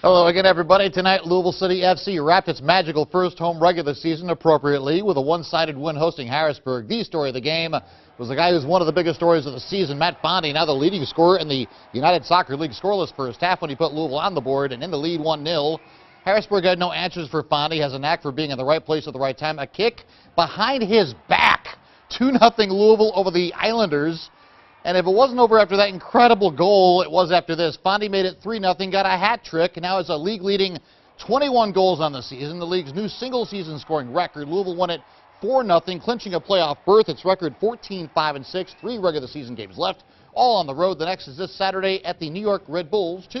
Hello again, everybody. Tonight, Louisville City FC wrapped its magical first home regular season appropriately with a one-sided win hosting Harrisburg. The story of the game was the guy who's one of the biggest stories of the season, Matt Fondy, now the leading scorer in the United Soccer League scoreless first half when he put Louisville on the board and in the lead 1-0. Harrisburg had no answers for Fondy, has a knack for being in the right place at the right time. A kick behind his back. 2-0 Louisville over the Islanders. And if it wasn't over after that incredible goal, it was after this. Fondy made it 3-0, got a hat trick, and now has a league-leading 21 goals on the season, the league's new single-season scoring record. Louisville won it 4-0, clinching a playoff berth. Its record 14-5-6, three regular season games left, all on the road. The next is this Saturday at the New York Red Bulls 2.